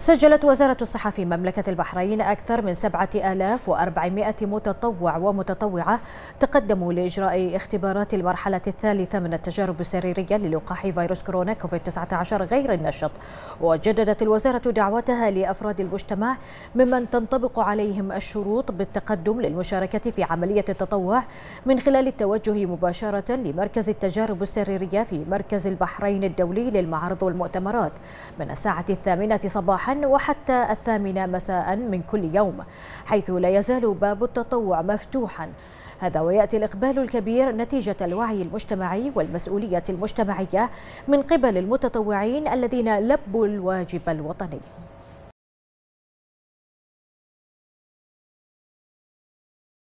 سجلت وزارة الصحة في مملكة البحرين أكثر من 7400 متطوع ومتطوعة تقدموا لإجراء اختبارات المرحلة الثالثة من التجارب السريرية للقاح فيروس كورونا كوفيد 19 غير النشط. وجددت الوزارة دعوتها لأفراد المجتمع ممن تنطبق عليهم الشروط بالتقدم للمشاركة في عملية التطوع من خلال التوجه مباشرة لمركز التجارب السريرية في مركز البحرين الدولي للمعارض والمؤتمرات. من الساعة الثامنة صباحا وحتى الثامنة مساء من كل يوم حيث لا يزال باب التطوع مفتوحا. هذا ويأتي الإقبال الكبير نتيجة الوعي المجتمعي والمسؤولية المجتمعية من قبل المتطوعين الذين لبوا الواجب الوطني.